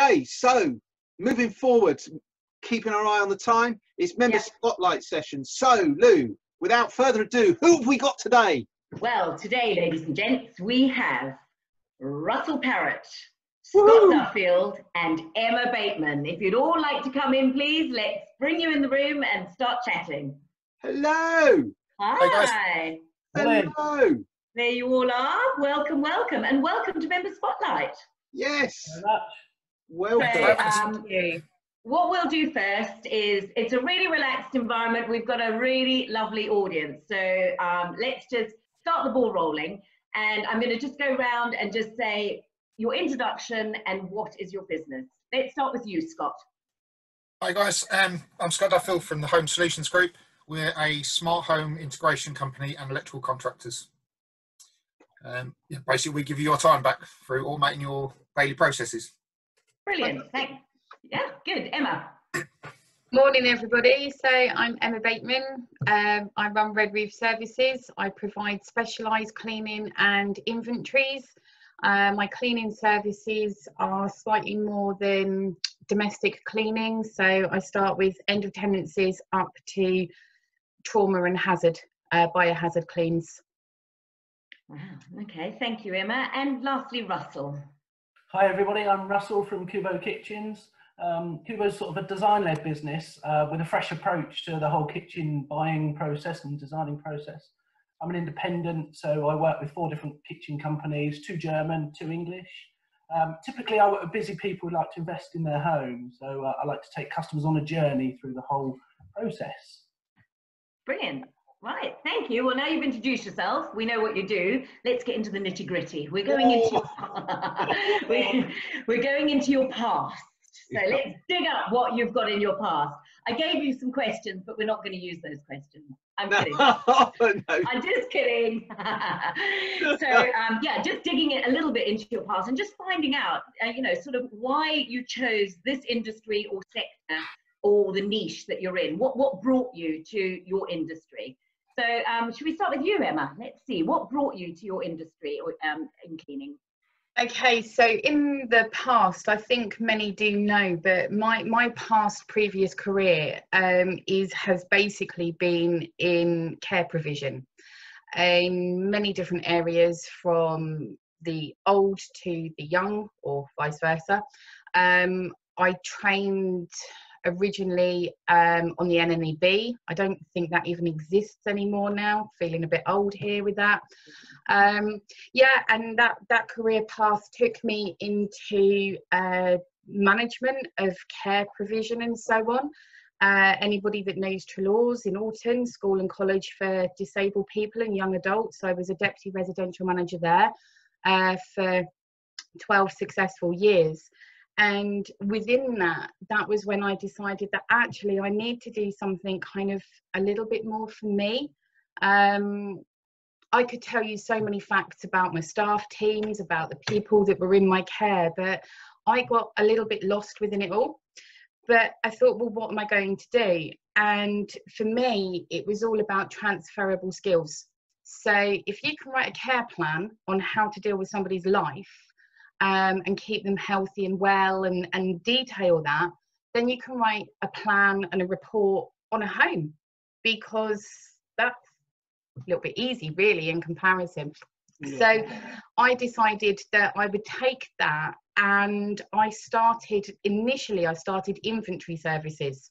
Okay, so moving forward, keeping our eye on the time, it's member Yeah. spotlight session. So, Lou, without further ado, who have we got today? Well, today, ladies and gents, we have Russell Parratt, Scott Duffield, and Emma Bateman. If you'd all like to come in, please, let's bring you in the room and start chatting. Hello. Hi. guys. Hello. There you all are. Welcome, welcome, and welcome to Member Spotlight. Yes. Very much. Welcome. So, um, what we'll do first is it's a really relaxed environment. We've got a really lovely audience. So um, let's just start the ball rolling. And I'm going to just go around and just say your introduction and what is your business. Let's start with you, Scott. Hi guys, um, I'm Scott Duffield from the Home Solutions Group. We're a smart home integration company and electrical contractors. Um, yeah, basically, we give you your time back through automating your daily processes. Brilliant. Thanks. Yeah, good. Emma. Morning, everybody. So I'm Emma Bateman. Um, I run Red Roof Services. I provide specialised cleaning and inventories. Uh, my cleaning services are slightly more than domestic cleaning. So I start with end of tenancies up to trauma and hazard, uh, biohazard cleans. Wow. Okay. Thank you, Emma. And lastly, Russell. Hi everybody, I'm Russell from Kubo Kitchens. Um, Kubo's sort of a design-led business uh, with a fresh approach to the whole kitchen buying process and designing process. I'm an independent, so I work with four different kitchen companies, two German, two English. Um, typically, I work with busy people who like to invest in their home, so uh, I like to take customers on a journey through the whole process. Brilliant. Right, thank you. Well, now you've introduced yourself, we know what you do. Let's get into the nitty gritty. We're going into we're, we're going into your past. So let's dig up what you've got in your past. I gave you some questions, but we're not going to use those questions. I'm kidding. no. I'm just kidding. so um, yeah, just digging it a little bit into your past and just finding out, uh, you know, sort of why you chose this industry or sector or the niche that you're in. What what brought you to your industry? So um, should we start with you, Emma? Let's see. What brought you to your industry um, in cleaning? Okay, so in the past, I think many do know, but my my past previous career um, is has basically been in care provision, in many different areas, from the old to the young, or vice versa. Um, I trained originally um, on the NNEB. I don't think that even exists anymore now. Feeling a bit old here with that. Um, yeah, and that that career path took me into uh, management of care provision and so on. Uh, anybody that knows Treloar's in Alton, school and college for disabled people and young adults. I was a deputy residential manager there uh, for 12 successful years. And within that, that was when I decided that actually I need to do something kind of a little bit more for me. Um, I could tell you so many facts about my staff teams, about the people that were in my care, but I got a little bit lost within it all. But I thought, well, what am I going to do? And for me, it was all about transferable skills. So if you can write a care plan on how to deal with somebody's life um, and keep them healthy and well and, and detail that, then you can write a plan and a report on a home because that's a little bit easy, really, in comparison. So I decided that I would take that and I started initially, I started inventory services.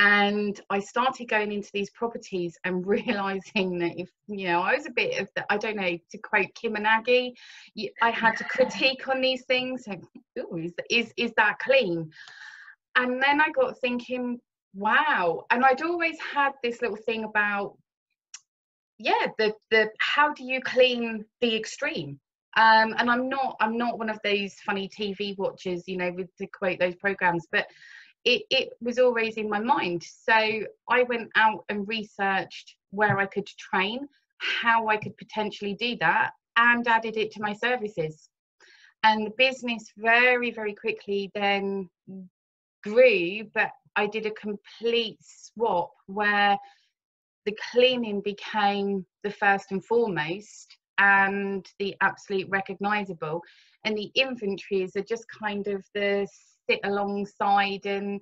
And I started going into these properties and realizing that if you know, I was a bit of the, I don't know, to quote Kim and Aggie, I had to critique on these things. Ooh, is, is is that clean? And then I got thinking, wow. And I'd always had this little thing about yeah the the how do you clean the extreme um and i'm not i'm not one of those funny tv watchers you know with to quote those programs but it, it was always in my mind. So i went out and researched where i could train how i could potentially do that and added it to my services. And the business very very quickly then grew but i did a complete swap where the cleaning became the first and foremost and the absolute recognizable and the inventories are just kind of the sit alongside and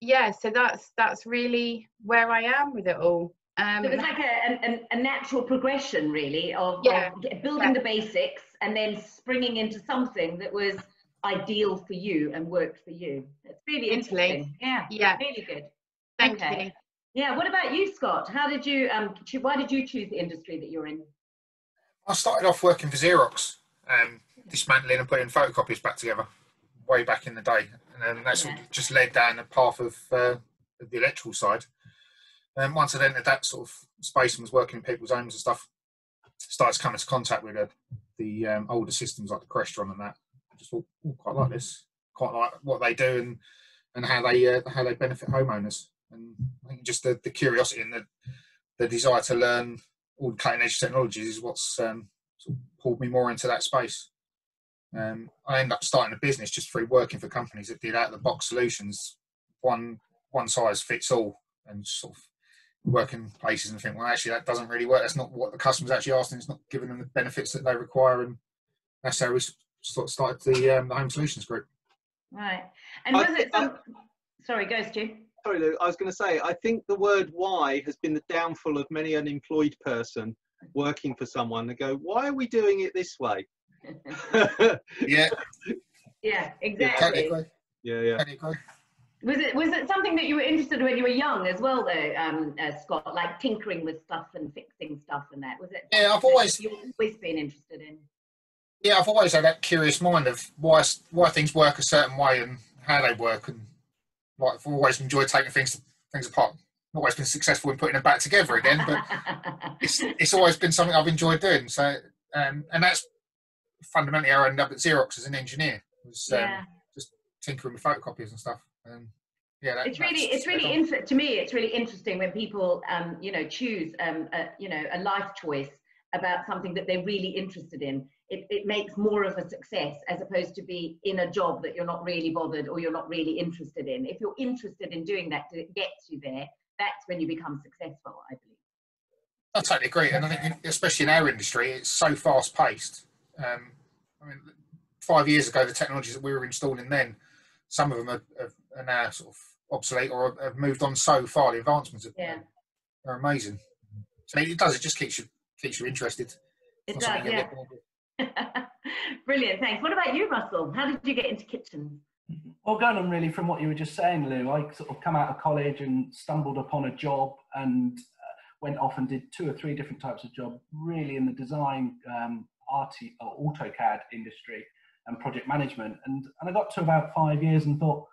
yeah so that's that's really where i am with it all. Um, so it was like a, a, a, natural progression really of, yeah, of building yeah. the basics and then springing into something that was ideal for you and worked for you. It's really interesting. Yeah yeah. really good. Thank okay. you. Yeah what about you scott? How did you um why did you choose the industry that you're in? I started off working for xerox um, dismantling and putting photocopies back together way back in the day, and then that's yeah. just led down the path of uh, the electrical side. And once I entered that sort of space and was working in people's homes and stuff, started to come into contact with the, the um, older systems like the Crestron and that. I just thought, oh, quite like this, quite like what they do and and how they uh, how they benefit homeowners. And I think just the, the curiosity and the the desire to learn all the cutting edge technologies is what's um, sort of pulled me more into that space. Um, I ended up starting a business just through working for companies that did out of the box solutions, one one size fits all, and sort of working places and think, well, actually that doesn't really work. That's not what the customer's actually asking. It's not giving them the benefits that they require, and that's how we sort of started the, um, the Home Solutions Group. Right, and was I, it some? sorry, go Stu. Sorry, Lou. I was going to say, I think the word "why" has been the downfall of many an employed person working for someone. They go, "Why are we doing it this way?" yeah. Yeah, exactly. Yeah, yeah. Was it was it something that you were interested in when you were young as well, though, um, uh, Scott? Like tinkering with stuff and fixing stuff and that. Was it? Yeah, I've always you always been interested in. Yeah, I've always had that curious mind of why why things work a certain way and how they work, and like I've always enjoyed taking things things apart. Not always been successful in putting them back together again, but it's it's always been something I've enjoyed doing. So, um, and that's fundamentally I ended up at Xerox as an engineer. Was, um, yeah. just tinkering with photocopiers and stuff. And yeah, that, it's really it's really inter- to me it's really interesting when people um, you know choose um, a, you know a life choice about something that they're really interested in. It, it makes more of a success as opposed to be in a job that you're not really bothered or you're not really interested in. If you're interested in doing that, it gets you there. That's when you become successful, I believe. I totally agree, and I think especially in our industry, it's so fast paced um, I mean, five years ago, the technologies that we were installing then, some of them are, are, are now sort of obsolete or have moved on so far. The advancements are, yeah. are amazing. So it does. It just keeps you keeps you interested. It does. Yeah. Brilliant. Thanks. What about you, Russell? How did you get into kitchens? Well, going on really from what you were just saying, Lou, I sort of come out of college and stumbled upon a job and uh, went off and did two or three different types of job, really in the design um, RT, or AutoCAD industry and project management. And, and I got to about five years and thought,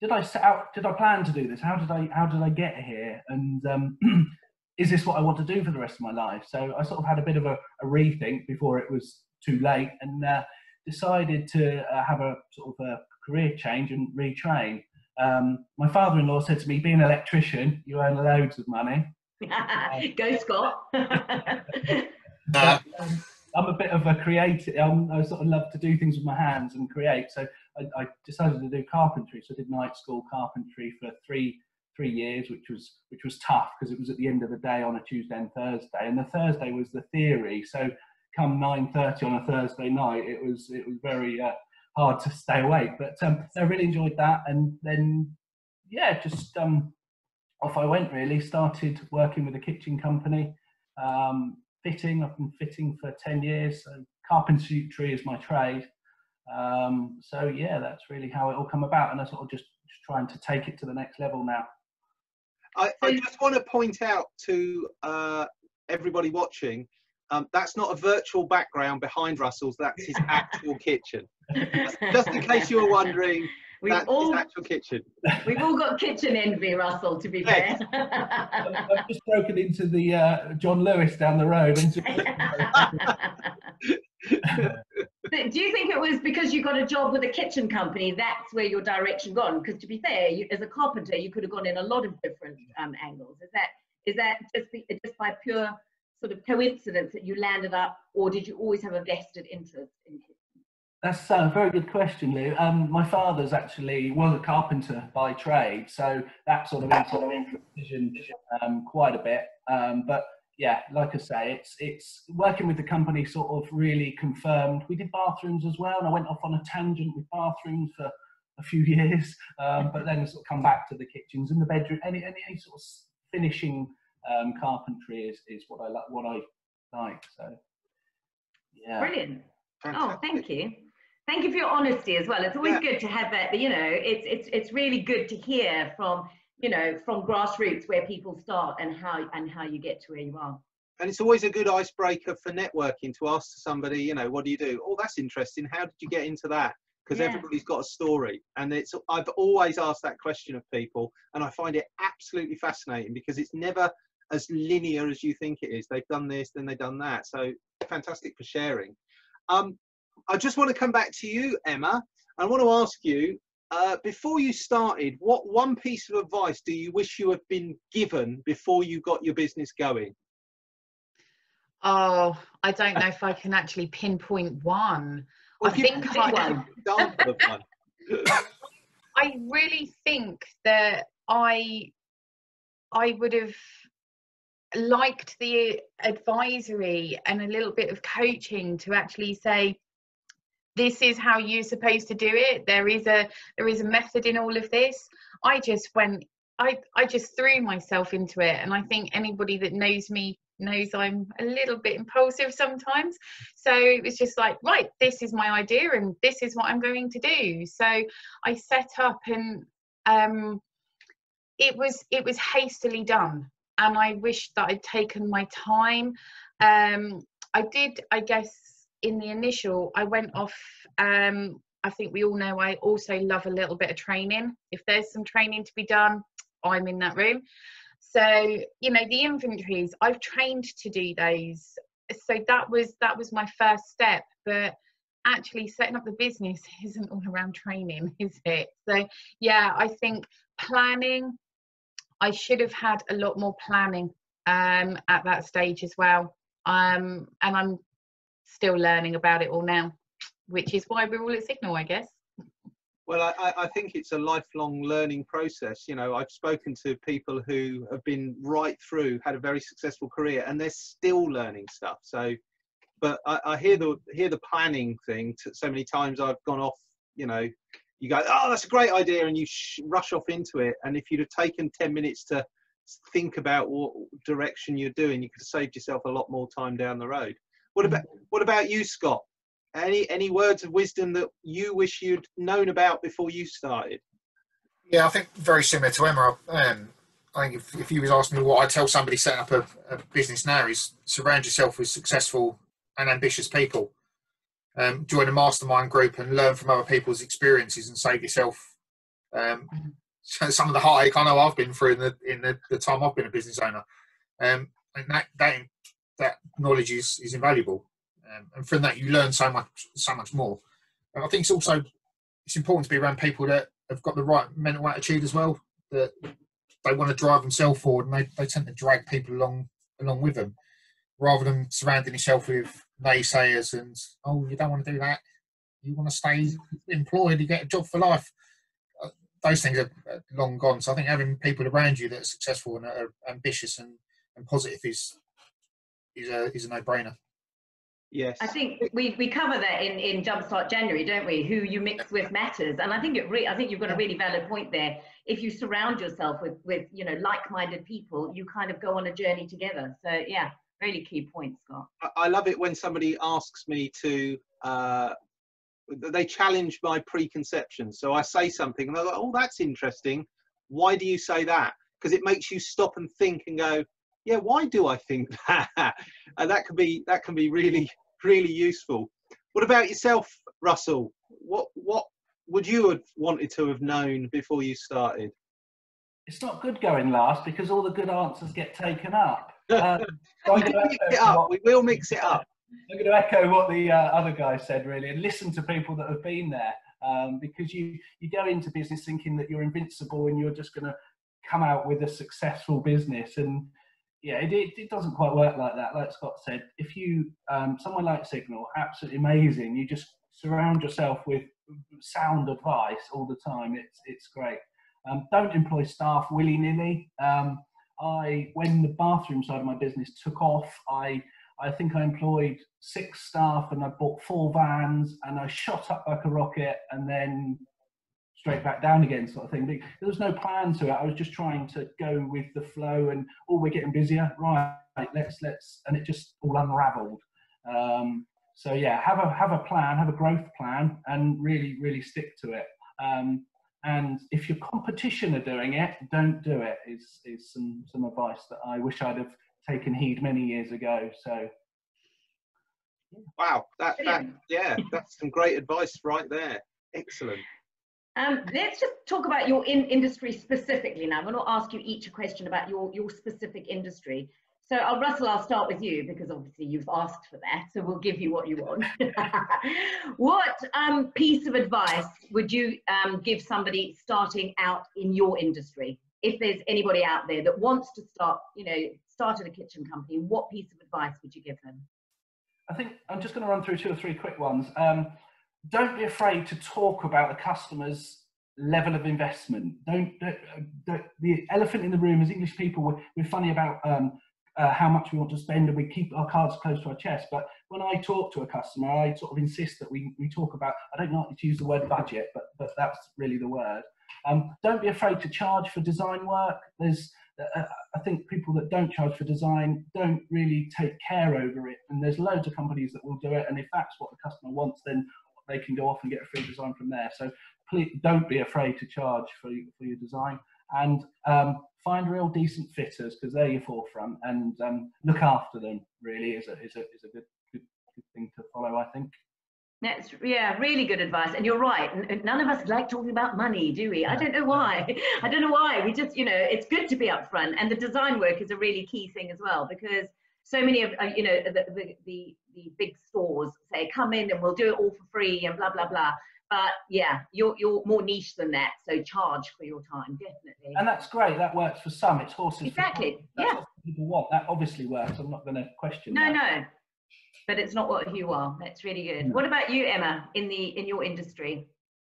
did I set out, did I plan to do this? How did I, how did I get here? And um, is this what I want to do for the rest of my life? So I sort of had a bit of a, a rethink before it was too late and uh, decided to uh, have a sort of a career change and retrain. Um, my father-in-law said to me, "Be an electrician, you earn loads of money." Go, Scott. uh, I'm a of a creative. I'm, I sort of love to do things with my hands and create. So I, I, decided to do carpentry. So I did night school carpentry for three three years, which was which was tough because it was at the end of the day on a Tuesday and Thursday, and the Thursday was the theory. So come 9:30 on a Thursday night, it was it was very uh, hard to stay awake. But um, I really enjoyed that, and then yeah, just um, off I went. Really started working with a kitchen company. Um, fitting. I've been fitting for 10 years. So carpentry is my trade. Um, so yeah, that's really how it all come about. And I sort of just, just trying to take it to the next level now. I, I just want to point out to uh, everybody watching, um, that's not a virtual background behind Russell's, that's his actual kitchen. Just, just in case you were wondering, We've That's all actual kitchen. We've all got kitchen envy, Russell. To be fair. I've just broken into the uh, John Lewis down the road. do you think it was because you got a job with a kitchen company? That's where your direction gone? Because to be fair, you, as a carpenter, you could have gone in a lot of different um, angles. Is that is that just be, just by pure sort of coincidence that you landed up, or did you always have a vested interest in kitchen? That's a very good question, Lou. Um, my father's actually was a carpenter by trade, so that sort of influenced um, quite a bit. Um, but yeah, like I say, it's it's working with the company sort of really confirmed. We did bathrooms as well, and I went off on a tangent with bathrooms for a few years, um, but then sort of come back to the kitchens and the bedroom. Any any, any sort of finishing um, carpentry is, is what I like. What I like. So yeah, brilliant. Fantastic. Oh, thank you. Thank you for your honesty as well. It's always yeah. good to have that. You know, it's it's it's really good to hear from you know from grassroots where people start and how and how you get to where you are and it's always a good icebreaker for networking to ask somebody you know what do you do oh that's interesting how did you get into that because yeah. everybody's got a story and it's i've always asked that question of people and i find it absolutely fascinating because it's never as linear as you think it is they've done this then they've done that so fantastic for sharing um, i just want to come back to you emma i want to ask you uh, before you started, what one piece of advice do you wish you had been given before you got your business going? Oh, I don't know if I can actually pinpoint one. Well, I think I, one. I really think that I I would have liked the advisory and a little bit of coaching to actually say this is how you're supposed to do it. There is a there is a method in all of this. I just went i i just threw myself into it. And i think anybody that knows me knows i'm a little bit impulsive sometimes. So it was just like right this is my idea and this is what i'm going to do. So i set up and um it was it was hastily done. And i wish that i'd taken my time. Um i did i guess in the initial, I went off. Um, I think we all know I also love a little bit of training. If there's some training to be done, I'm in that room. So you know the inventories, I've trained to do those. So that was that was my first step. But actually setting up the business isn't all around training, is it? So yeah, I think planning. I should have had a lot more planning um, at that stage as well. Um, and I'm still learning about it all now, which is why we're all at Signal, I guess. Well, I, I, think it's a lifelong learning process. You know, I've spoken to people who have been right through, had a very successful career, and they're still learning stuff. So, but I, I hear the hear the planning thing. so many times I've gone off. You know, you go, oh, that's a great idea, and you sh- rush off into it. And if you'd have taken ten minutes to think about what direction you're doing, you could have saved yourself a lot more time down the road. What about what about you, Scott? Any any words of wisdom that you wish you'd known about before you started? Yeah, I think very similar to Emma. Um, I think if, if you was asking me what I tell somebody setting up a, a, business now is surround yourself with successful and ambitious people. Um, join a mastermind group and learn from other people's experiences and save yourself um, some of the heartache I know I've been through in the in the, the time I've been a business owner. Um, and that, that that knowledge is, is invaluable. Um, and from that, you learn so much, so much more. And I think it's also it's important to be around people that have got the right mental attitude as well. That they want to drive themselves forward, and they, they tend to drag people along along with them, rather than surrounding yourself with naysayers and oh, you don't want to do that. You want to stay employed, you get a job for life. Uh, those things are long gone. So I think having people around you that are successful and are ambitious and, and positive is is a is a no brainer. Yes. I think we, we cover that in, in Jumpstart January, don't we? Who you mix with matters. And I think it re- I think you've got a really valid point there. If you surround yourself with, with you know like-minded people, you kind of go on a journey together. So yeah, really key point, Scott. I love it when somebody asks me to uh, they challenge my preconceptions. So I say something and they're like, oh, that's interesting. Why do you say that? Because it makes you stop and think and go, yeah, why do I think that? and that can be that can be really really useful. What about yourself, Russell? What what would you have wanted to have known before you started? It's not good going last because all the good answers get taken up. Um, we, mix it up. What, we will mix it up. I'm going to echo what the uh, other guy said, really, and listen to people that have been there. Um, because you you go into business thinking that you're invincible and you're just going to come out with a successful business, and yeah, it, it, it, doesn't quite work like that. Like Scott said, if you um, someone like Signal, absolutely amazing. You just surround yourself with sound advice all the time. It's it's great. Um, don't employ staff willy nilly. Um, I, when the bathroom side of my business took off, I, I think I employed six staff and I bought four vans and I shot up like a rocket and then straight back down again, sort of thing. There was no plan to it. I was just trying to go with the flow and oh, we're getting busier, right? Let's let's, and it just all unravelled. Um, so yeah, have a have a plan, have a growth plan, and really really stick to it. Um, and if your competition are doing it, don't do it. Is is some some advice that I wish I'd have taken heed many years ago. So. Wow, that, that yeah, that's some great advice right there. Excellent. Um, let's just talk about your in industry specifically now. I'm going to ask you each a question about your, your specific industry. So, uh, Russell, I'll start with you because obviously you've asked for that, so we'll give you what you want. what um, piece of advice would you um, give somebody starting out in your industry? If there's anybody out there that wants to start, you know, started a kitchen company, what piece of advice would you give them? I think I'm just going to run through two or three quick ones. Um, don't be afraid to talk about the customer's level of investment. Don't, don't, don't the elephant in the room is English people, we're, we're funny about um, uh, how much we want to spend and we keep our cards close to our chest. But when I talk to a customer, I sort of insist that we, we talk about, I don't like to use the word budget, but, but that's really the word. Um, don't be afraid to charge for design work. There's, uh, I think people that don't charge for design don't really take care over it. And there's loads of companies that will do it. And if that's what the customer wants, then they can go off and get a free design from there. So please don't be afraid to charge for, for your design and um, find real decent fitters because they're your forefront and um, look after them really is a, is a, is a good, good, good thing to follow, I think. That's yeah, really good advice. And you're right. None of us like talking about money, do we? I don't know why. I don't know why. We just, you know, it's good to be upfront, and the design work is a really key thing as well because so many of uh, you know the, the, the big come in and we'll do it all for free and blah blah blah but yeah, you're you're more niche than that, so charge for your time, definitely. And that's great. That works for some. It's horses. Exactly. yeah. people want. That obviously works. I'm not going to question. No, that. no. But it's not what you are. That's really good. Mm. What about you, Emma, in the in your industry?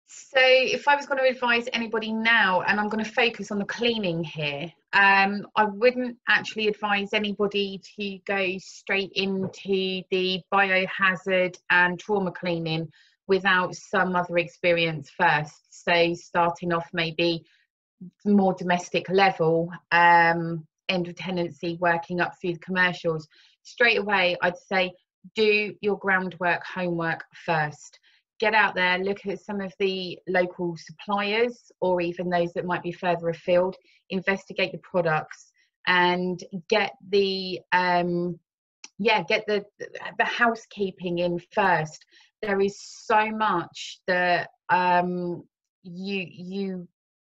So, if I was going to advise anybody now, and I'm going to focus on the cleaning here, um, I wouldn't actually advise anybody to go straight into the biohazard and trauma cleaning without some other experience first. So starting off maybe more domestic level, um, end of tenancy, working up through the commercials. Straight away, I'd say do your groundwork homework first. Get out there, look at some of the local suppliers or even those that might be further afield, investigate the products and get the um, yeah get the the housekeeping in first. There is so much that um, you you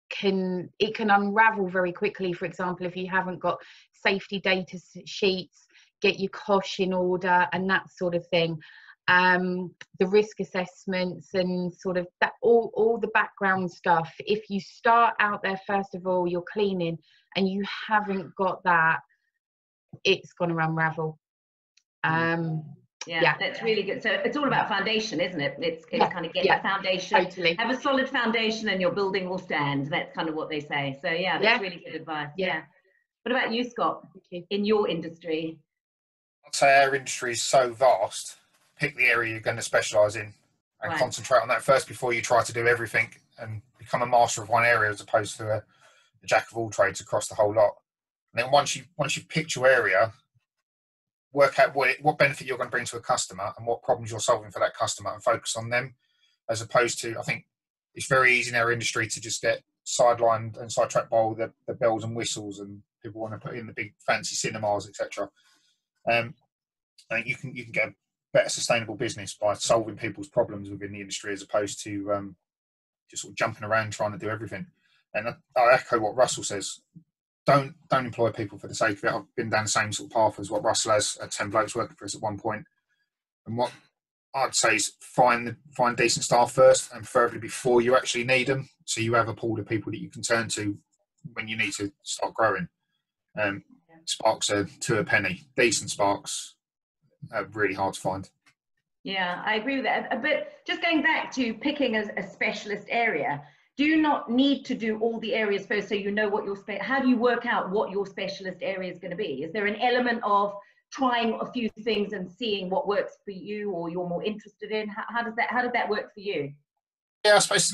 can it can unravel very quickly. For example if you haven't got safety data sheets get your COSHH in order and that sort of thing um, the risk assessments and sort of that all, all the background stuff if you start out there first of all you're cleaning and you haven't got that it's going to unravel mm. um, yeah, yeah, that's really good. So it's all about foundation, isn't it? It's, it's yeah. kind of get yeah. the foundation, totally. have a solid foundation, and your building will stand. That's kind of what they say. So yeah, that's really good advice. Yeah. What about you, Scott? You. In your industry? I'd say our industry is so vast. Pick the area you're going to specialise in, and right. concentrate on that first before you try to do everything and become a master of one area as opposed to a, a jack of all trades across the whole lot. And then once you once you've picked your area, work out what, what benefit you're going to bring to a customer and what problems you're solving for that customer and focus on them as opposed to i think it's very easy in our industry to just get sidelined and sidetracked by all the, the bells and whistles and people want to put in the big fancy cinemas etc um, i think you can you can get a better sustainable business by solving people's problems within the industry as opposed to um, just sort of jumping around trying to do everything and I, I echo what russell says don't don't employ people for the sake of it. I've been down the same sort of path as what Russell has at ten blokes working for us at one point. And what I'd say is find find decent staff first, and preferably before you actually need them, so you have a pool of people that you can turn to when you need to start growing. Um, sparks are to a penny. Decent sparks are really hard to find. Yeah, I agree with that. But just going back to picking a, a specialist area, do you not need to do all the areas first so you know what your spe- how do you work out what your specialist area is going to be is there an element of trying a few things and seeing what works for you or you're more interested in how, how does that how did that work for you yeah i suppose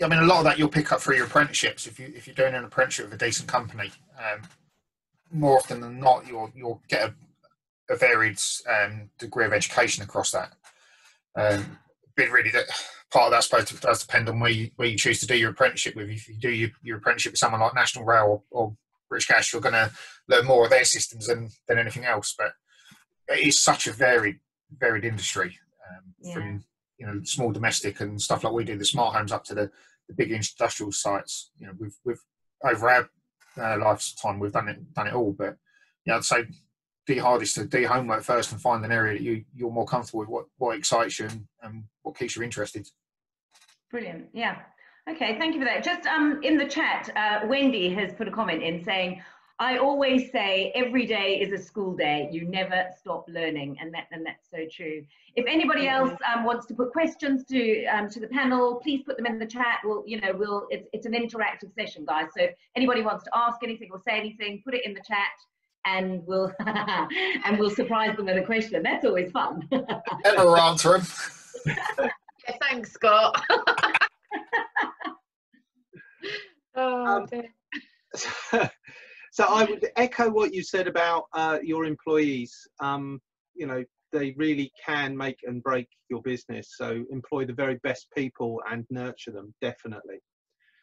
i mean a lot of that you'll pick up through your apprenticeships if you if you're doing an apprenticeship with a decent company um, more often than not you'll you'll get a, a varied um, degree of education across that um, but really that part of that, I suppose, does depend on where you, where you choose to do your apprenticeship with. If you do your, your apprenticeship with someone like National Rail or, or British Gas, you're going to learn more of their systems than, than anything else. But it is such a varied, varied industry um, yeah. from you know small domestic and stuff like we do, the smart homes, up to the, the big industrial sites. You know, we've we've over our uh, lifetime we've done it done it all. But yeah, I'd say the hardest to do homework first and find an area that you you're more comfortable with, what what excites you and, and what keeps you interested. Brilliant. Yeah. Okay. Thank you for that. Just um in the chat, uh, Wendy has put a comment in saying. I always say every day is a school day. You never stop learning, and that and that's so true. If anybody else um, wants to put questions to um, to the panel, please put them in the chat. We'll you know we'll it's it's an interactive session, guys. So if anybody wants to ask anything or say anything, put it in the chat and we'll and we'll surprise them with a question. That's always fun. Ever answer them. yeah, thanks, Scott. oh, um, so I would echo what you said about uh, your employees. Um, you know, they really can make and break your business. So employ the very best people and nurture them, definitely.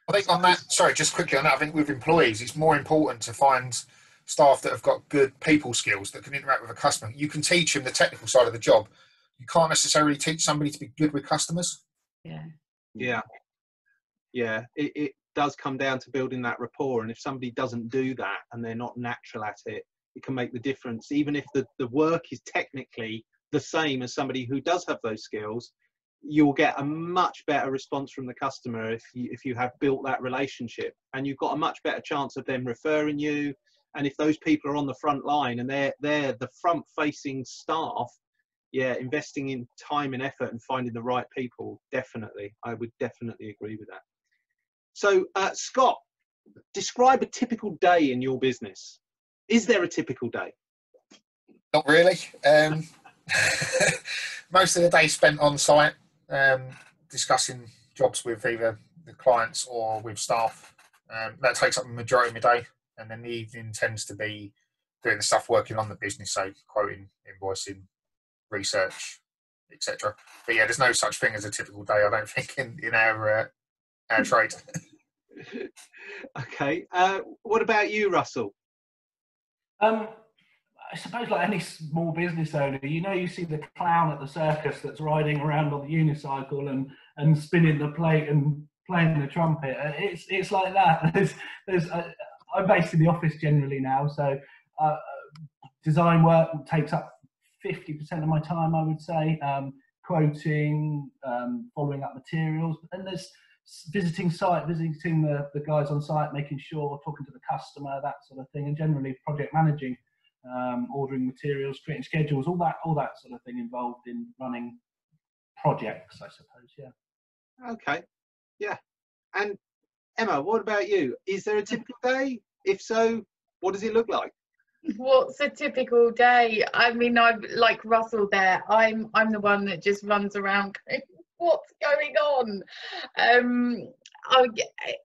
I think on that, sorry, just quickly on that, I think with employees, it's more important to find staff that have got good people skills that can interact with a customer. You can teach them the technical side of the job. You can't necessarily teach somebody to be good with customers. Yeah. Yeah. Yeah. It, it does come down to building that rapport. And if somebody doesn't do that and they're not natural at it, it can make the difference. Even if the, the work is technically the same as somebody who does have those skills, you'll get a much better response from the customer if you, if you have built that relationship and you've got a much better chance of them referring you and if those people are on the front line and they're they're the front facing staff yeah investing in time and effort and finding the right people definitely. I would definitely agree with that. So uh, scott describe a typical day in your business. Is there a typical day? Not really. Um, most of the day spent on site um, discussing jobs with either the clients or with staff. Um, that takes up the majority of my day and then the evening tends to be doing the stuff working on the business, so quoting, invoicing, research, etc. But yeah, there's no such thing as a typical day. I don't think in in our uh, our trade. okay. Uh, what about you, Russell? Um, I suppose like any small business owner, you know, you see the clown at the circus that's riding around on the unicycle and and spinning the plate and playing the trumpet. It's it's like that. There's there's a, I'm based in the office generally now, so uh, design work takes up 50% of my time, I would say. Um, quoting, um, following up materials, but then there's visiting site, visiting the, the guys on site, making sure, talking to the customer, that sort of thing, and generally project managing, um, ordering materials, creating schedules, all that, all that sort of thing involved in running projects, I suppose. Yeah. Okay. Yeah. And Emma, what about you? Is there a typical day? If so, what does it look like? What's a typical day? I mean, I'm like Russell there. I'm I'm the one that just runs around going, what's going on? Um, I,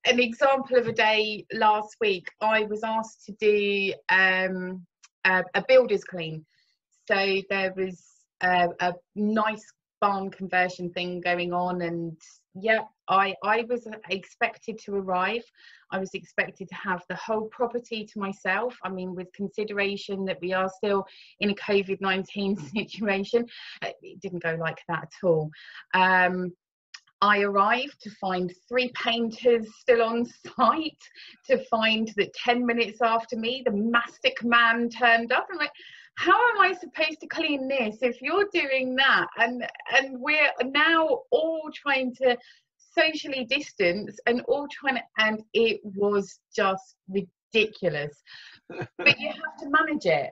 an example of a day last week, I was asked to do um, a, a builder's clean. So there was a, a nice barn conversion thing going on and yeah i i was expected to arrive i was expected to have the whole property to myself i mean with consideration that we are still in a covid-19 situation uh, it didn't go like that at all um, I arrived to find three painters still on site, to find that 10 minutes after me, the mastic man turned up. I'm like, how am I supposed to clean this if you're doing that? And and we're now all trying to socially distance and all trying and it was just ridiculous. but you have to manage it.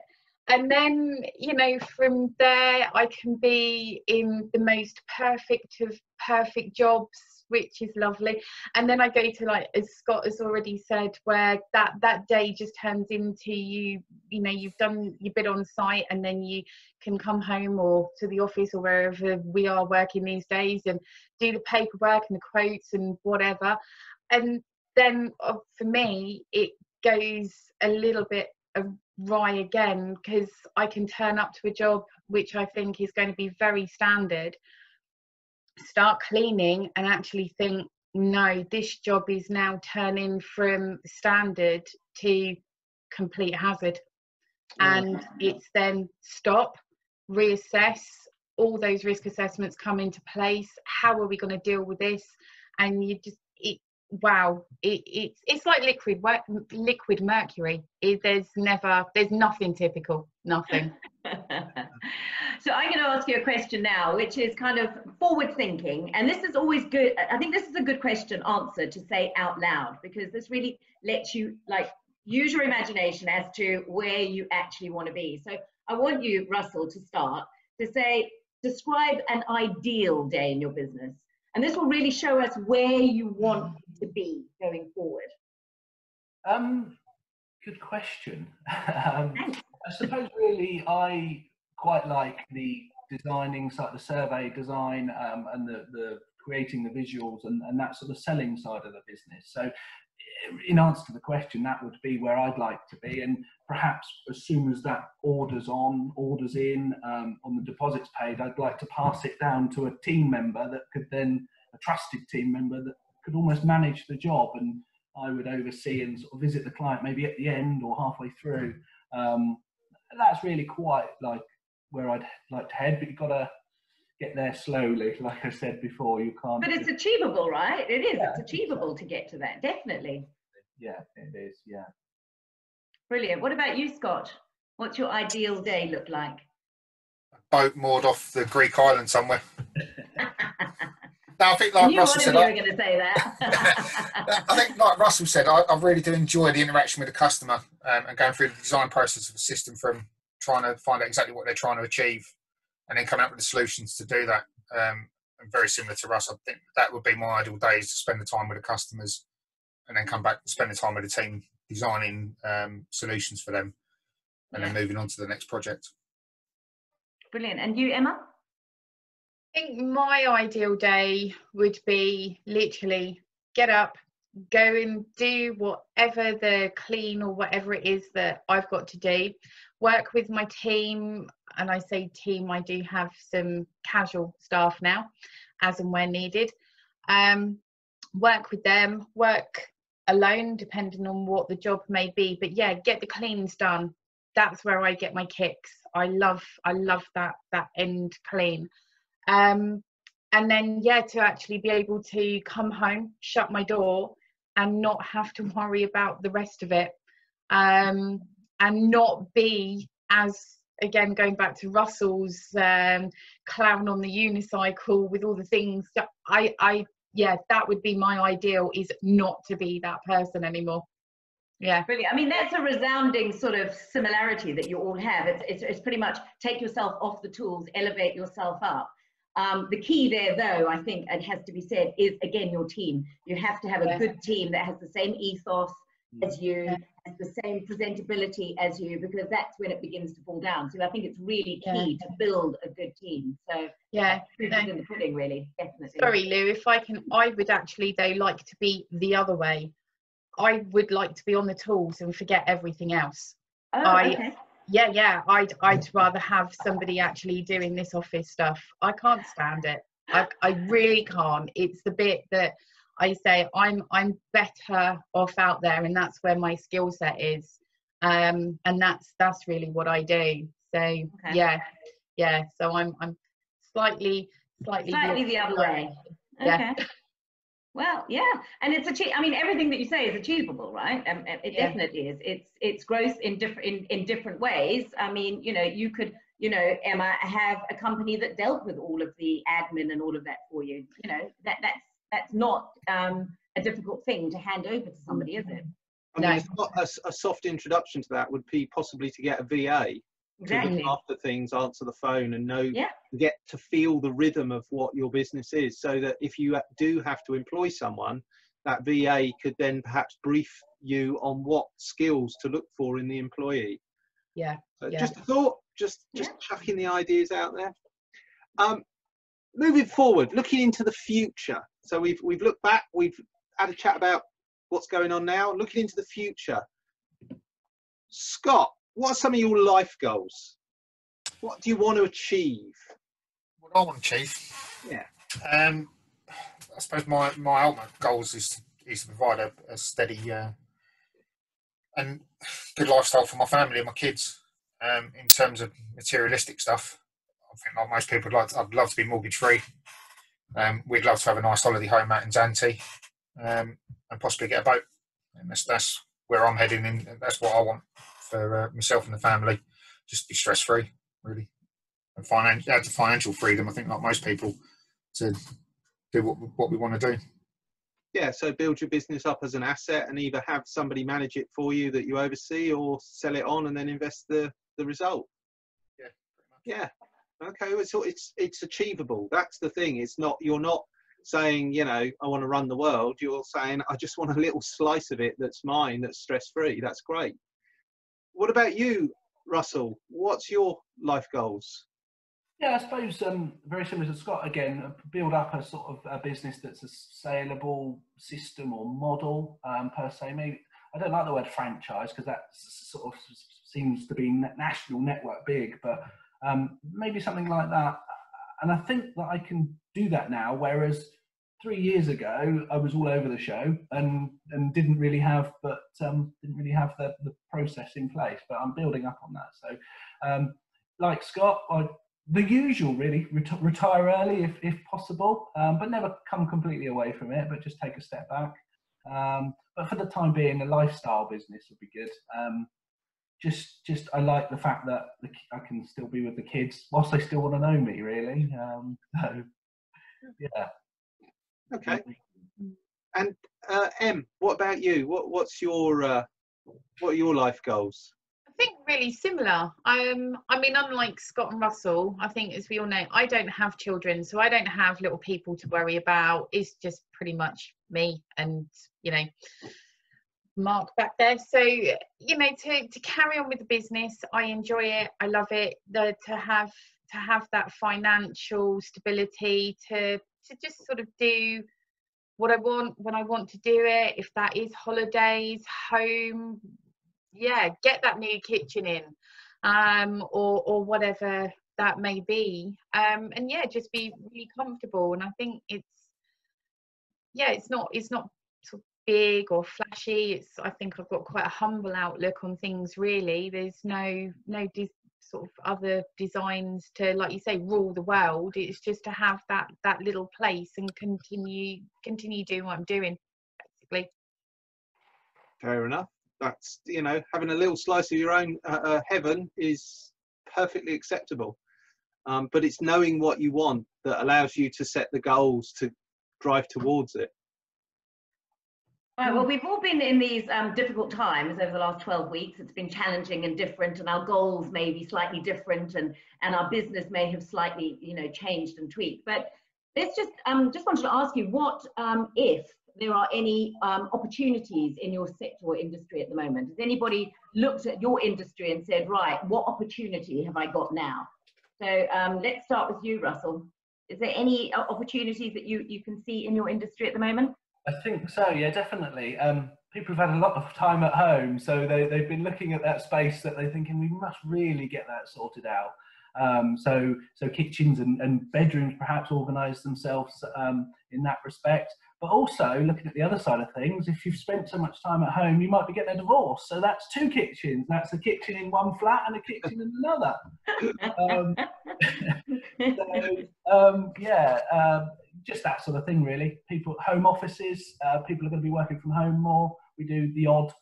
and then you know from there i can be in the most perfect of perfect jobs which is lovely. And then i go to like as scott has already said where that that day just turns into you you know you've done your bit on site and then you can come home or to the office or wherever we are working these days and do the paperwork and the quotes and whatever. And then uh, for me it goes a little bit awry again because I can turn up to a job which I think is going to be very standard, start cleaning and actually think, no, this job is now turning from standard to complete hazard. And it's then stop, reassess, all those risk assessments come into place. How are we going to deal with this? And you just wow it, it's it's like liquid liquid mercury it, there's never there's nothing typical nothing so i'm going to ask you a question now which is kind of forward thinking and this is always good i think this is a good question answer to say out loud because this really lets you like use your imagination as to where you actually want to be so i want you russell to start to say describe an ideal day in your business and this will really show us where you want to be going forward. Um, good question. um, I suppose really I quite like the designing, like the survey design um, and the, the creating the visuals and, and that sort of selling side of the business. So in answer to the question, that would be where I'd like to be. And perhaps as soon as that orders on, orders in um, on the deposits paid, I'd like to pass it down to a team member that could then, a trusted team member that could almost manage the job. And I would oversee and sort of visit the client maybe at the end or halfway through. Um, that's really quite like where I'd like to head, but you've got to get there slowly. Like I said before, you can't. But it's achievable, right? It is. Yeah, it's achievable to get to that. Definitely. Yeah, it is. Yeah. Brilliant. What about you, Scott? What's your ideal day look like? A boat moored off the Greek island somewhere. Now, I think, like you Russell said, I, going to say that. I think, like Russell said, I, I, really do enjoy the interaction with the customer um, and going through the design process of a system from trying to find out exactly what they're trying to achieve and then come up with the solutions to do that. Um, very similar to Russ, I think that would be my ideal day is to spend the time with the customers and then come back and spend the time with the team designing um, solutions for them and yeah. then moving on to the next project. Brilliant. And you, Emma? I think my ideal day would be literally get up, go and do whatever the clean or whatever it is that I've got to do, work with my team. And I say team, I do have some casual staff now, as and when needed. Um, work with them, work alone, depending on what the job may be. But yeah, get the cleans done. That's where I get my kicks. I love, I love that that end clean. Um, and then yeah, to actually be able to come home, shut my door, and not have to worry about the rest of it, um, and not be as again going back to Russell's um, clown on the unicycle with all the things that I, I yeah that would be my ideal is not to be that person anymore. Yeah. Brilliant. I mean that's a resounding sort of similarity that you all have. It's, it's, it's pretty much take yourself off the tools elevate yourself up um, the key there, though, I think it has to be said, is again your team. You have to have a yes. good team that has the same ethos as you, yeah. has the same presentability as you, because that's when it begins to fall down. So I think it's really key yeah. to build a good team. So yeah, no. in the pudding, really, definitely. Sorry, Lou. If I can, I would actually though like to be the other way. I would like to be on the tools and forget everything else. Oh, I, okay yeah yeah i'd i'd rather have somebody actually doing this office stuff. I can't stand it. I, I really can't. It's the bit that i say i'm i'm better off out there and that's where my skill set is. Um and that's that's really what i do. So okay. yeah yeah. So i'm i'm slightly slightly, slightly the other way. Yeah. Okay. Well, yeah, and it's achieve. I mean, everything that you say is achievable, right? Um, it yeah. definitely is. It's it's growth in different in, in different ways. I mean, you know, you could, you know, Emma, have a company that dealt with all of the admin and all of that for you. You know, that that's that's not um, a difficult thing to hand over to somebody, is it? I mean, no. a, a soft introduction to that would be possibly to get a VA Exactly. to look after things, answer the phone, and know Yeah. get to feel the rhythm of what your business is, so that if you do have to employ someone, that VA could then perhaps brief you on what skills to look for in the employee. Yeah, So yeah. Just a thought, just just Yeah. chucking the ideas out there. Um, moving forward, looking into the future. So we've we've looked back, we've had a chat about what's going on now. Looking into the future, Scott, what are some of your life goals? What do you want to achieve? What I want to achieve. Yeah. Um, I suppose my my ultimate goals is to, is to provide a, a steady uh, and good lifestyle for my family and my kids. Um, in terms of materialistic stuff, I think like most people, would like to, I'd love to be mortgage free. Um, we'd love to have a nice holiday home out in Zante, um, and possibly get a boat. And that's that's where I'm heading, and that's what I want for uh, myself and the family. Just be stress free, really, and financial, add to financial freedom. I think like most people, to do what what we want to do. Yeah, so build your business up as an asset and either have somebody manage it for you that you oversee or sell it on and then invest the, the result. Yeah. Yeah. Okay. It's it's it's achievable. That's the thing. It's not you're not saying you know I want to run the world. You're saying I just want a little slice of it that's mine. That's stress free. That's great. What about you, Russell? What's your life goals? Yeah, I suppose um, very similar to Scott again, uh, build up a sort of a business that's a saleable system or model um, per se. Maybe I don't like the word franchise because that sort of seems to be national network big, but um, maybe something like that. And I think that I can do that now, whereas three years ago I was all over the show and and didn't really have, but um, didn't really have the, the process in place. But I'm building up on that. So, um, like Scott, I the usual really ret- retire early if, if possible um, but never come completely away from it but just take a step back um, but for the time being a lifestyle business would be good um, just just i like the fact that the, i can still be with the kids whilst they still want to know me really um, so yeah Okay. And uh, Em, what about you? What what's your uh, what are your life goals? I think really similar. Um, I mean, unlike Scott and Russell, I think as we all know, I don't have children, so I don't have little people to worry about. It's just pretty much me and you know Mark back there. So you know, to to carry on with the business, I enjoy it. I love it. The to have to have that financial stability to to just sort of do what I want when I want to do it. If that is holidays, home, yeah, get that new kitchen in, um, or or whatever that may be, um, and yeah, just be really comfortable. And I think it's yeah, it's not it's not sort of big or flashy. It's I think I've got quite a humble outlook on things. Really, there's no no sort of other designs to like you say rule the world. It's just to have that that little place and continue continue doing what I'm doing, basically. Fair enough. That's you know having a little slice of your own uh, uh, heaven is perfectly acceptable. Um, but it's knowing what you want that allows you to set the goals to drive towards it. Right, well, we've all been in these um, difficult times over the last 12 weeks. It's been challenging and different, and our goals may be slightly different, and, and our business may have slightly, you know, changed and tweaked. But let's just um, just wanted to ask you, what um, if there are any um, opportunities in your sector or industry at the moment? Has anybody looked at your industry and said, right, what opportunity have I got now? So um, let's start with you, Russell. Is there any uh, opportunities that you, you can see in your industry at the moment? I think so, yeah, definitely. Um, people have had a lot of time at home, so they, they've been looking at that space that they're thinking we must really get that sorted out. Um, so, so kitchens and, and bedrooms perhaps organise themselves um, in that respect. But also looking at the other side of things, if you've spent so much time at home, you might be getting a divorce. So that's two kitchens. That's a kitchen in one flat and a kitchen in another. Um, so, um, yeah, um, just that sort of thing, really. People, home offices, uh, people are going to be working from home more. We do the odd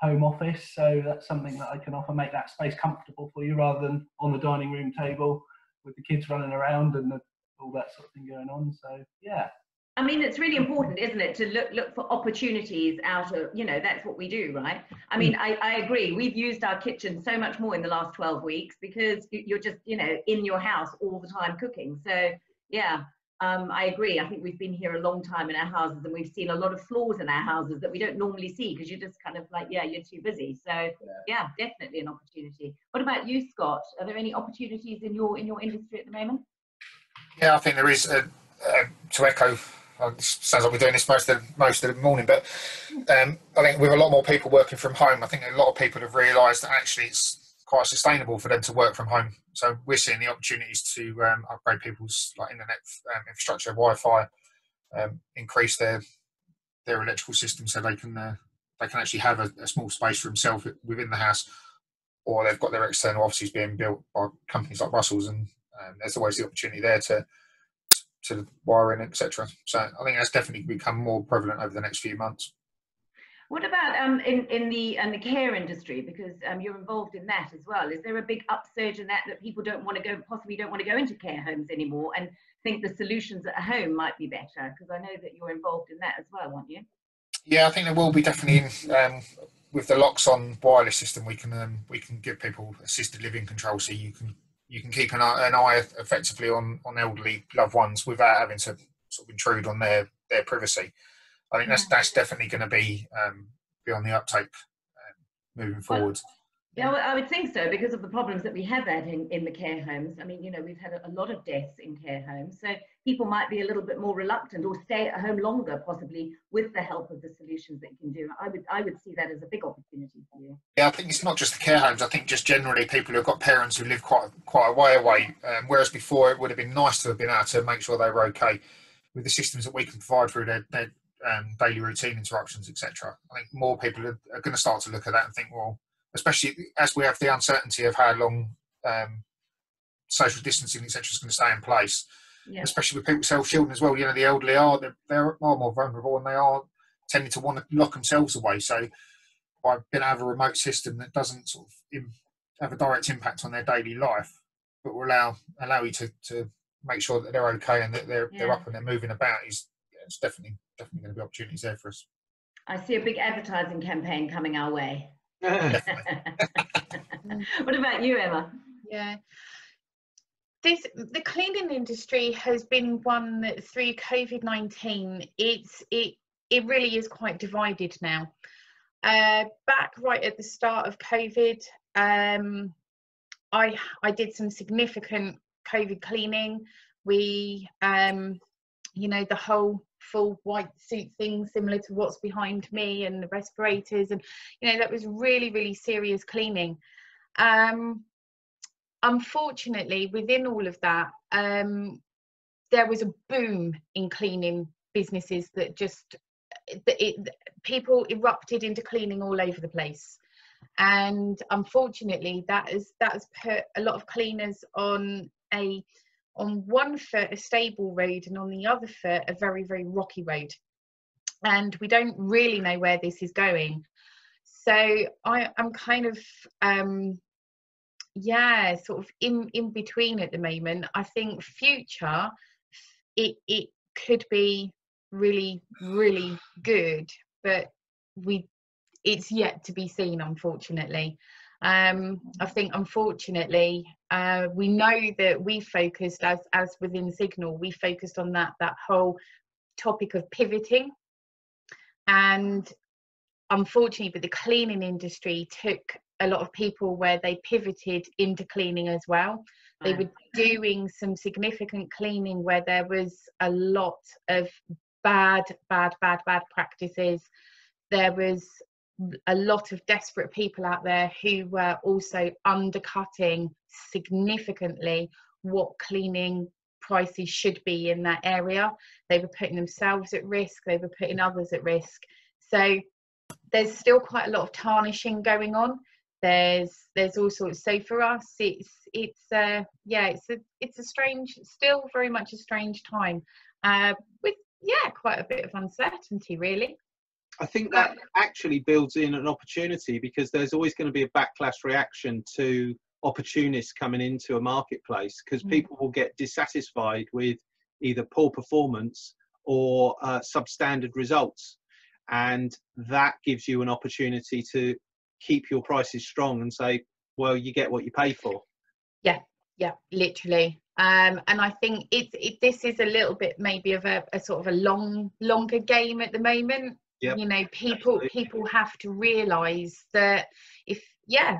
home office, so that's something that I can offer, make that space comfortable for you rather than on the dining room table with the kids running around and the, all that sort of thing going on. So, yeah. I mean, it's really important, isn't it, to look look for opportunities out of, you know, that's what we do, right? I mean, mm. I, I agree. We've used our kitchen so much more in the last 12 weeks because you're just, you know, in your house all the time cooking. So, yeah, um, I agree. I think we've been here a long time in our houses and we've seen a lot of flaws in our houses that we don't normally see because you're just kind of like, yeah, you're too busy. So, yeah. yeah, definitely an opportunity. What about you, Scott? Are there any opportunities in your in your industry at the moment? Yeah, I think there is. Uh, uh, to echo it sounds like we're doing this most of the, most of the morning, but um, I think with a lot more people working from home, I think a lot of people have realised that actually it's quite sustainable for them to work from home. So we're seeing the opportunities to um, upgrade people's like internet um, infrastructure, Wi-Fi, um, increase their their electrical system so they can uh, they can actually have a, a, small space for themselves within the house, or they've got their external offices being built by companies like Brussels, and um, there's always the opportunity there to to wire in, etc. So I think that's definitely become more prevalent over the next few months. What about um, in, in the in the care industry? Because um, you're involved in that as well. Is there a big upsurge in that that people don't want to go, possibly don't want to go into care homes anymore, and think the solutions at home might be better? Because I know that you're involved in that as well, aren't you? Yeah, I think there will be definitely. Um, with the Loxone wireless system, we can um, we can give people assisted living control, so you can you can keep an eye, an eye effectively on, on elderly loved ones without having to sort of intrude on their, their privacy. I think that's that's definitely going to be um, be on the uptake um, moving forward. Yeah, I would think so because of the problems that we have had in, in the care homes. I mean, you know, we've had a, a, lot of deaths in care homes. So people might be a little bit more reluctant or stay at home longer, possibly with the help of the solutions that you can do. I would I would see that as a big opportunity for you. Yeah, I think it's not just the care homes. I think just generally people who've got parents who live quite quite a way away. Um, whereas before it would have been nice to have been able to make sure they were okay with the systems that we can provide through their, their um, daily routine interruptions, etc. I think more people are, are going to start to look at that and think, well, especially as we have the uncertainty of how long um, social distancing, etc., is going to stay in place. Yeah. Especially with people self-shielding as well. You know, the elderly are they're, they're more vulnerable and they are tending to want to lock themselves away. So by being able to have a remote system that doesn't sort of have a direct impact on their daily life, but will allow allow you to, to make sure that they're okay and that they're yeah. they're up and they're moving about is it's definitely definitely going to be opportunities there for us. I see a big advertising campaign coming our way. what about you, Emma? Yeah. This the cleaning industry has been one that through COVID nineteen, it's it it really is quite divided now. Uh, back right at the start of COVID, um, I I did some significant COVID cleaning. We, um, you know, the whole full white suit thing similar to what's behind me and the respirators and you know that was really really serious cleaning. Um unfortunately within all of that um there was a boom in cleaning businesses that just it, it, people erupted into cleaning all over the place. And unfortunately that is that has put a lot of cleaners on a on one foot a stable road and on the other foot a very very rocky road. And we don't really know where this is going. So I, i'm kind of um yeah sort of in in between at the moment. I think future it it could be really really good but we it's yet to be seen unfortunately. Um, I think unfortunately uh, we know that we focused as as within Signal we focused on that that whole topic of pivoting. And unfortunately but the cleaning industry took a lot of people where they pivoted into cleaning as well. They were doing some significant cleaning where there was a lot of bad bad bad bad practices. There was a lot of desperate people out there who were also undercutting significantly what cleaning prices should be in that area. They were putting themselves at risk, they were putting others at risk. So there's still quite a lot of tarnishing going on. There's there's all sorts. So for us, it's it's uh, yeah, it's a it's a strange, still very much a strange time, uh, with yeah, quite a bit of uncertainty really. I think that actually builds in an opportunity because there's always going to be a backlash reaction to opportunists coming into a marketplace because mm. people will get dissatisfied with either poor performance or uh, substandard results. And that gives you an opportunity to keep your prices strong and say, well, you get what you pay for. Yeah, yeah, literally. Um, and I think it's it, this is a little bit maybe of a, a sort of a long, longer game at the moment. Yep, you know, people absolutely. people have to realise that if yeah,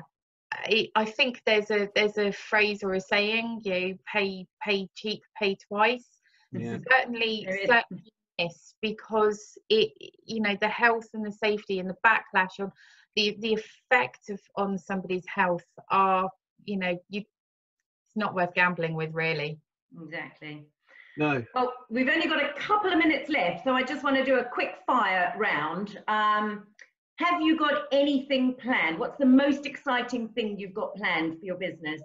I, I think there's a there's a phrase or a saying, you know, pay pay cheap, pay twice. Yeah. Certainly, certainly yes, because it you know the health and the safety and the backlash on the the effect of on somebody's health are you know you it's not worth gambling with really. Exactly. No. Well, we've only got a couple of minutes left, so I just want to do a quick fire round. Um, have you got anything planned? What's the most exciting thing you've got planned for your business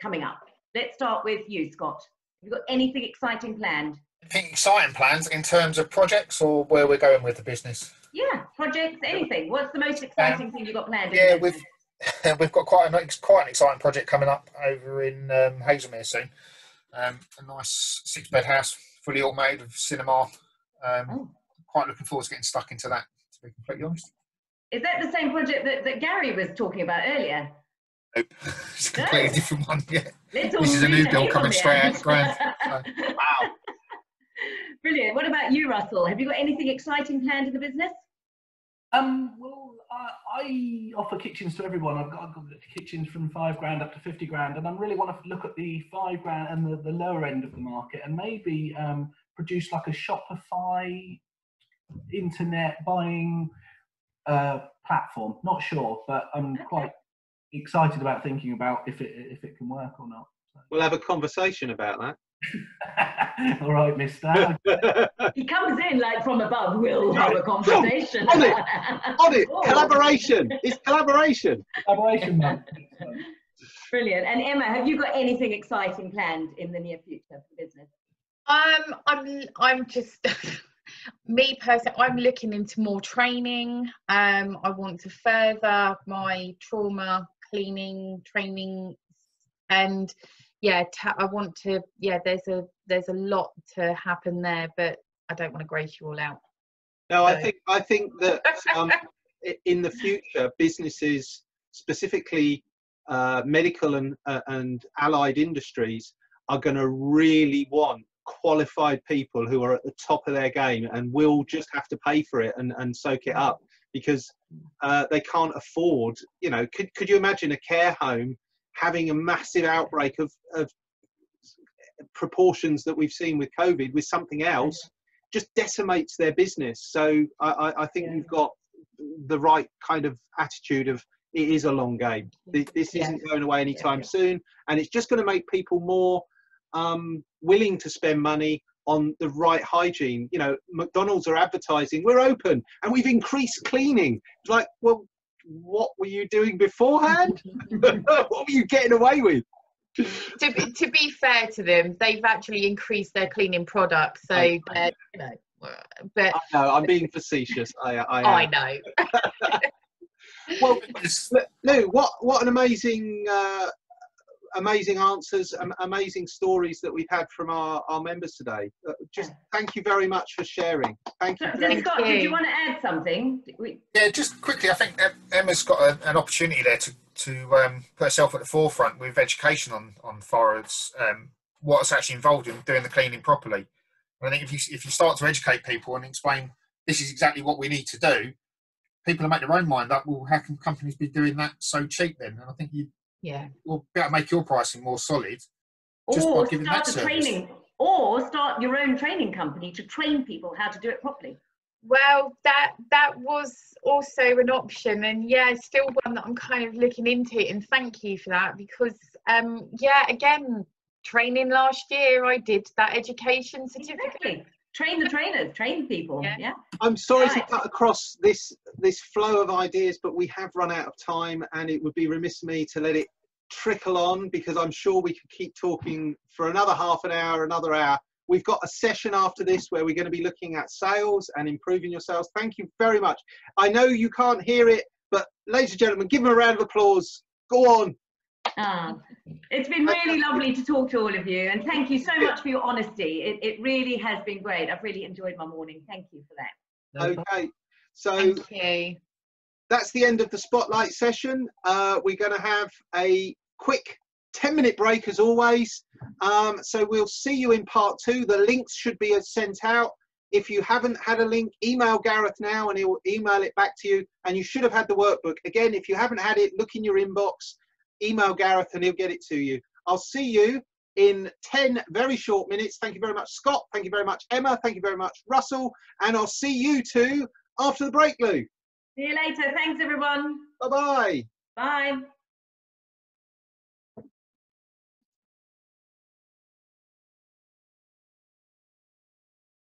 coming up? Let's start with you, Scott. Have you got anything exciting planned? Exciting plans in terms of projects or where we're going with the business? Yeah, projects, anything. What's the most exciting thing you've got planned? Yeah, we've we've got quite an quite an exciting project coming up over in um, Hazelmere soon. Um, a nice six bed house, fully automated with cinema. Um, Oh. Quite looking forward to getting stuck into that. To be completely honest, Is that the same project that, that Gary was talking about earlier? nope. it's a completely No. different one. Yeah, Let's This is a new build coming straight out Grand. Wow. Brilliant. What about you, Russell? Have you got anything exciting planned in the business? Um, well, I, I offer kitchens to everyone. I've got, I've got kitchens from five grand up to 50 grand, and I really want to look at the five grand and the, the lower end of the market and maybe um, produce like a Shopify internet buying uh, platform. Not sure, but I'm quite excited about thinking about if it if it can work or not. We'll have a conversation about All right, Mister. He comes in like from above. We'll have a conversation. On it. On it. Oh. Collaboration. It's collaboration. Collaboration month. Brilliant. And Emma, have you got anything exciting planned in the near future for business? Um, I'm I'm just me personally. I'm looking into more training. Um, I want to further my trauma cleaning training, and yeah, ta- I want to. Yeah, there's a there's a lot to happen there, but I don't want to grace you all out. No, I think I think that um, in the future, businesses, specifically uh, medical and uh, and allied industries, are going to really want qualified people who are at the top of their game and will just have to pay for it and, and soak it up because uh, they can't afford. You know, could could you imagine a care home having a massive outbreak of of proportions that we've seen with COVID with something else? just decimates their business. So I, I, I think Yeah. you've got the right kind of attitude of it is a long game. This, this Yeah. isn't going away anytime soon, and it's just going to make people more um, willing to spend money on the right hygiene. You know, McDonald's are advertising we're open and we've increased cleaning. It's like, well, what were you doing beforehand? what were you getting away with? to be, to be fair to them, they've actually increased their cleaning products. So, I- they're, you know, but I know I'm being facetious. I, I, I know. Well, It's- Lou, what what an amazing uh, amazing answers, um, amazing stories that we've had from our, our members today. Uh, just thank you very much for sharing. Thank you. So, very Scott, did you you. want to add something? We, Yeah, just quickly, I think Emma's got a, an opportunity there to, to um, put herself at the forefront with education on on forwards, um, what's actually involved in doing the cleaning properly. And I think if you if you start to educate people and explain this is exactly what we need to do, people will make their own mind up. Well, how can companies be doing that so cheap then? And I think you Yeah. will be able to make your pricing more solid. Just by or giving start that a service. training, or start your own training company to train people how to do it properly. Well, that that was also an option, and yeah, still one that I'm kind of looking into. And thank you for that because, um, yeah, again, training last year, I did that education certificate. Exactly. Train the trainers, train people. Yeah. Yeah. I'm sorry to cut across this this flow of ideas, but we have run out of time, and it would be remiss of me to let it trickle on because I'm sure we could keep talking for another half an hour, another hour. We've got a session after this where we're going to be looking at sales and improving your sales. Thank you very much. I know you can't hear it, but ladies and gentlemen, give them a round of applause. Go on. Ah, it's been really lovely to talk to all of you, and thank you so much for your honesty. It, it really has been great. I've really enjoyed my morning. Thank you for that. Okay, so Thank that's the end of the spotlight session. Uh, we're going to have a quick 10 minute break as always. Um, so we'll see you in part two. The links should be sent out. If you haven't had a link, email Gareth now and he'll email it back to you. And you should have had the workbook. Again, if you haven't had it, look in your inbox, email Gareth and he'll get it to you. I'll see you in 10 very short minutes. Thank you very much, Scott. Thank you very much, Emma. Thank you very much, Russell. And I'll see you two after the break, Lou. See you later. Thanks, everyone. Bye bye. Bye.